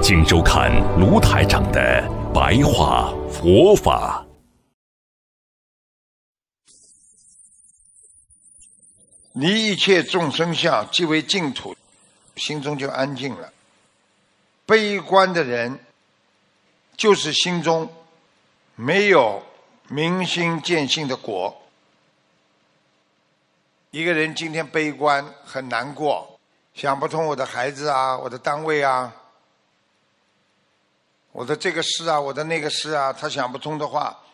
请收看卢台长的白话佛法。离一切众生相，即为净土，心中就安静了。悲观的人，就是心中没有明心见性的果。一个人今天悲观，很难过，想不通我的孩子啊，我的单位啊。我的这个事啊，我的那个事啊，他想不通的话，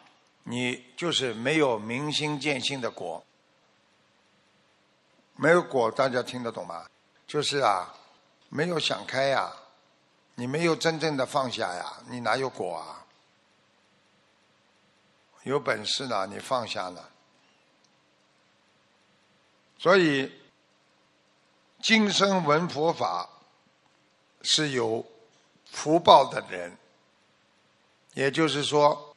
你就是没有明心见性的果，没有果，大家听得懂吗？就是啊，没有想开呀，你没有真正的放下呀，你哪有果啊？有本事呢，你放下了。所以，今生闻佛法是有福报的人。也就是说，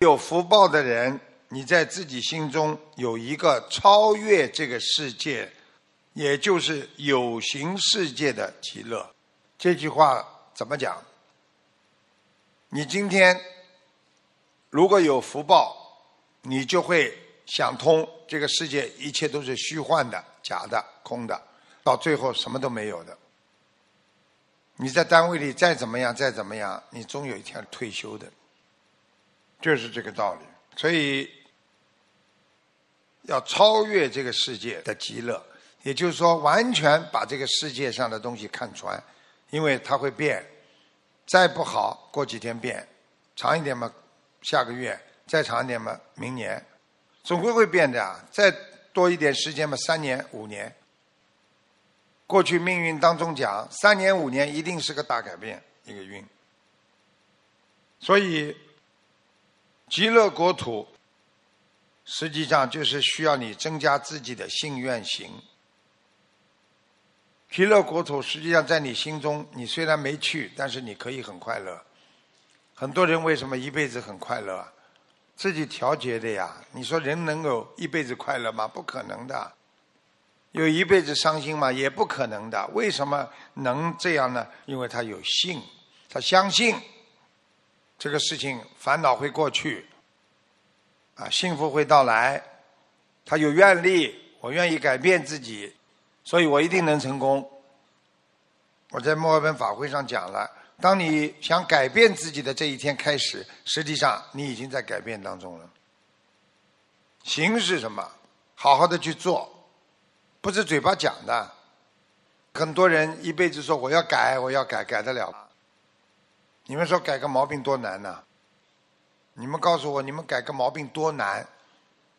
有福报的人，你在自己心中有一个超越这个世界，也就是有形世界的极乐。这句话怎么讲？你今天如果有福报，你就会想通这个世界一切都是虚幻的、假的、空的，到最后什么都没有的。你在单位里再怎么样，再怎么样，你终有一天退休的，就是这个道理。所以要超越这个世界的极乐，也就是说，完全把这个世界上的东西看穿，因为它会变，再不好过几天变，长一点嘛，下个月再长一点嘛，明年总归会变的啊。再多一点时间嘛，三年五年。过去命运当中讲，三年五年一定是个大改变，一个运。所以，极乐国土实际上就是需要你增加自己的信愿行。极乐国土实际上在你心中，你虽然没去，但是你可以很快乐。很多人为什么一辈子很快乐？自己调节的呀。你说人能够一辈子快乐吗？不可能的。有一辈子伤心吗？也不可能的。为什么能这样呢？因为他有信，他相信这个事情烦恼会过去，啊，幸福会到来。他有愿力，我愿意改变自己，所以我一定能成功。我在墨尔本法会上讲了，当你想改变自己的这一天开始，实际上你已经在改变当中了。行是什么？好好的去做。不是嘴巴讲的，很多人一辈子说我要改，我要改，改得了？你们说改个毛病多难呢？你们告诉我，你们改个毛病多难？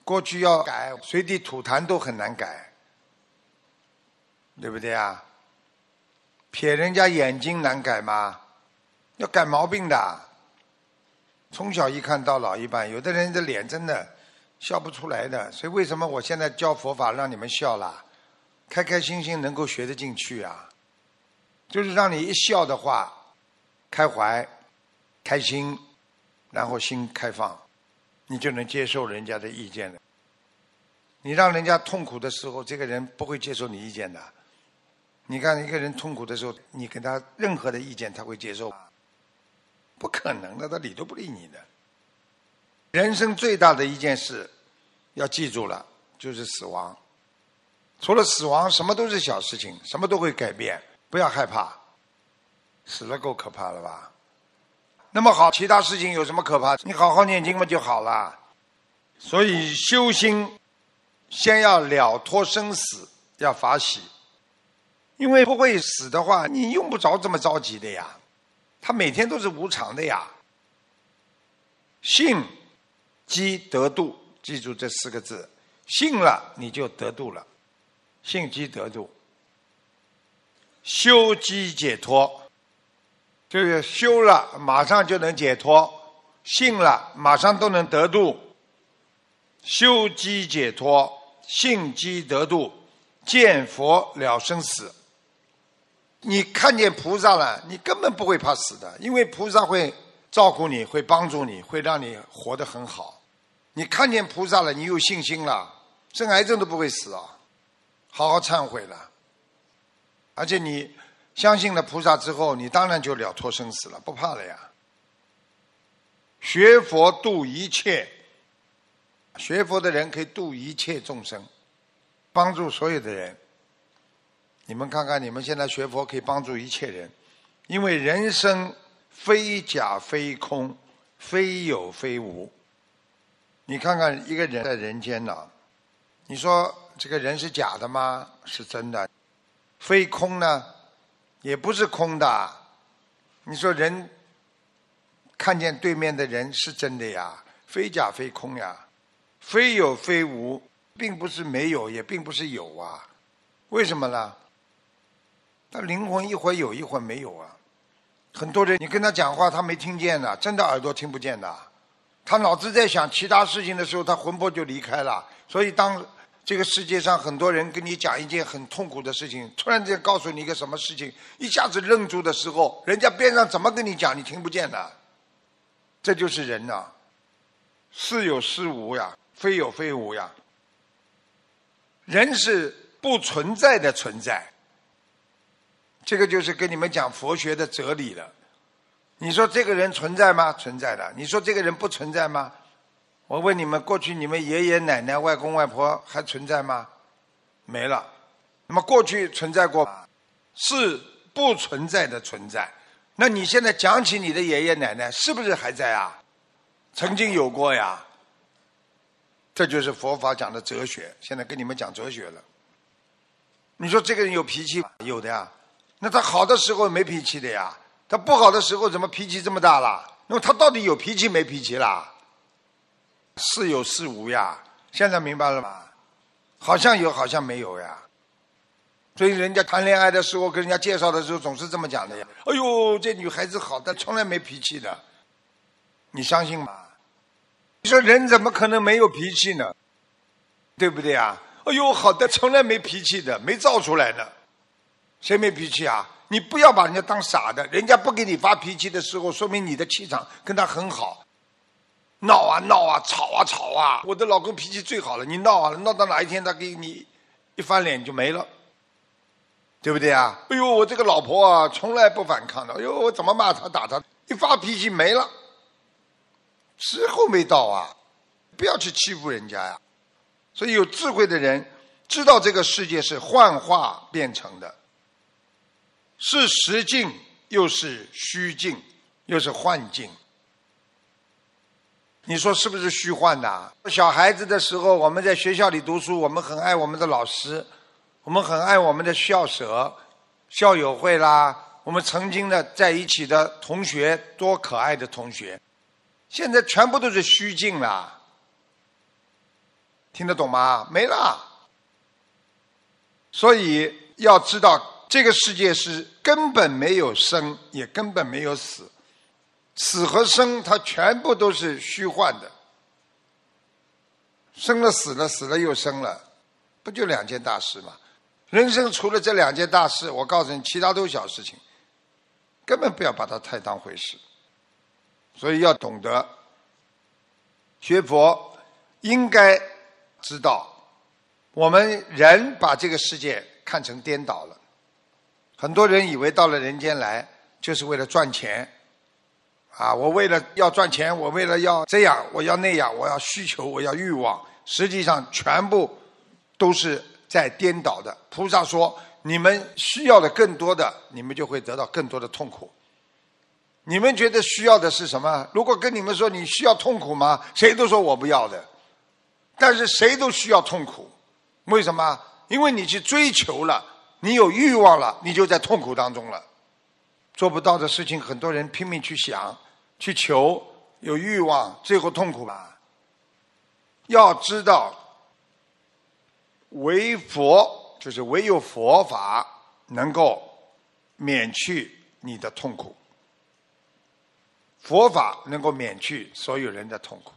过去要改随地吐痰都很难改，对不对啊？撇人家眼睛难改吗？要改毛病的，从小一看到老一半，有的人的脸真的笑不出来的。所以为什么我现在教佛法让你们笑了？开开心心能够学得进去啊，就是让你一笑的话，开怀、开心，然后心开放，你就能接受人家的意见了。你让人家痛苦的时候，这个人不会接受你意见的。你看一个人痛苦的时候，你给他任何的意见，他会接受？不可能的，他理都不理你的。人生最大的一件事，要记住了，就是死亡。除了死亡，什么都是小事情，什么都会改变，不要害怕。死了够可怕了吧？那么好，其他事情有什么可怕？你好好念经嘛就好了。所以修心，先要了脱生死，要法喜。因为不会死的话，你用不着这么着急的呀。他每天都是无常的呀。信，即得度，记住这四个字。信了，你就得度了。信机得度，修机解脱。就是修了马上就能解脱，信了马上都能得度。修机解脱，信机得度，见佛了生死。你看见菩萨了，你根本不会怕死的，因为菩萨会照顾你，会帮助你，会让你活得很好。你看见菩萨了，你有信心了，生癌症都不会死啊！好好忏悔了，而且你相信了菩萨之后，你当然就了脱生死了，不怕了呀。学佛度一切，学佛的人可以度一切众生，帮助所有的人。你们看看，你们现在学佛可以帮助一切人，因为人生非假非空，非有非无。你看看一个人在人间呢，你说这个人是假的吗？是真的。非空呢，也不是空的。你说人看见对面的人是真的呀，非假非空呀，非有非无，并不是没有，也并不是有啊。为什么呢？他灵魂一会儿有一会儿没有啊，很多人你跟他讲话他没听见的，真的耳朵听不见的，他脑子在想其他事情的时候，他魂魄就离开了。所以当这个世界上很多人跟你讲一件很痛苦的事情，突然间告诉你一个什么事情，一下子愣住的时候，人家边上怎么跟你讲，你听不见的。这就是人呐，是有是无呀，非有非无呀。人是不存在的存在。这个就是跟你们讲佛学的哲理了。你说这个人存在吗？存在的。你说这个人不存在吗？我问你们，过去你们爷爷奶奶、外公外婆还存在吗？没了。那么过去存在过，是不存在的存在。那你现在讲起你的爷爷奶奶，是不是还在啊？曾经有过呀。这就是佛法讲的哲学。现在跟你们讲哲学了。你说这个人有脾气有的呀。那他好的时候没脾气的呀，他不好的时候怎么脾气这么大了？那么他到底有脾气没脾气啦？似有似无呀？现在明白了吗？好像有，好像没有呀。所以人家谈恋爱的时候跟人家介绍的时候总是这么讲的呀。哎呦，这女孩子好的，从来没脾气的，你相信吗？你说人怎么可能没有脾气呢？对不对呀？哎呦，好的，从来没脾气的，没造出来的。谁没脾气啊？你不要把人家当傻的，人家不给你发脾气的时候，说明你的气场跟他很好。闹啊闹啊，吵啊吵啊，我的老公脾气最好了。你闹啊闹到哪一天他给你一翻脸就没了，对不对啊？哎呦，我这个老婆啊，从来不反抗的。哎呦，我怎么骂他打他，一发脾气没了。时候没到啊，不要去欺负人家呀。所以有智慧的人知道这个世界是幻化变成的。是实境，又是虚境，又是幻境。你说是不是虚幻的？小孩子的时候，我们在学校里读书，我们很爱我们的老师，我们很爱我们的校舍、校友会啦。我们曾经的在一起的同学，多可爱的同学，现在全部都是虚境了。听得懂吗？没了。所以要知道。这个世界是根本没有生，也根本没有死，死和生它全部都是虚幻的，生了死了，死了又生了，不就两件大事吗？人生除了这两件大事，我告诉你，其他都是小事情，根本不要把它太当回事。所以要懂得学佛，应该知道，我们人把这个世界看成颠倒了。很多人以为到了人间来就是为了赚钱，啊，我为了要赚钱，我为了要这样，我要那样，我要需求，我要欲望，实际上全部都是在颠倒的。菩萨说：“你们需要的更多的，你们就会得到更多的痛苦。你们觉得需要的是什么？如果跟你们说你需要痛苦吗？谁都说我不要的。但是谁都需要痛苦，为什么？因为你去追求了。”你有欲望了，你就在痛苦当中了。做不到的事情，很多人拼命去想、去求，有欲望，最后痛苦吧。要知道，唯佛就是唯有佛法能够免去你的痛苦。佛法能够免去所有人的痛苦。